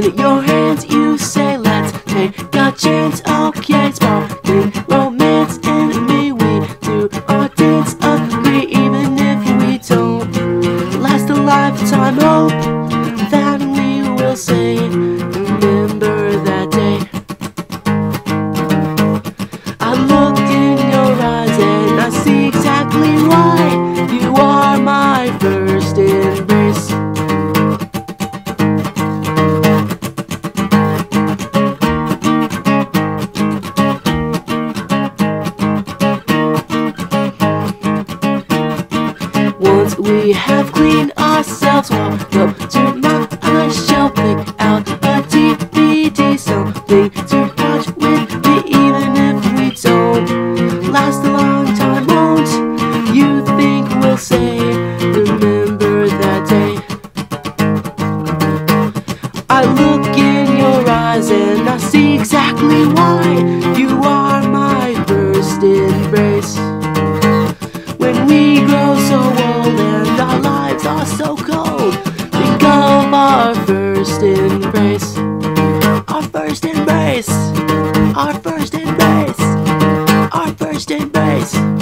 minute you're we have cleaned ourselves well. Go turn up a shelf, pick out a DVD, something to watch with me, even if we don't last a long time. Won't you think we'll say, remember that day? I look in your eyes and I see exactly why you are my first embrace. first embrace. Our first embrace. Our first embrace. Our first embrace.